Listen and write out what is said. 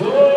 Vai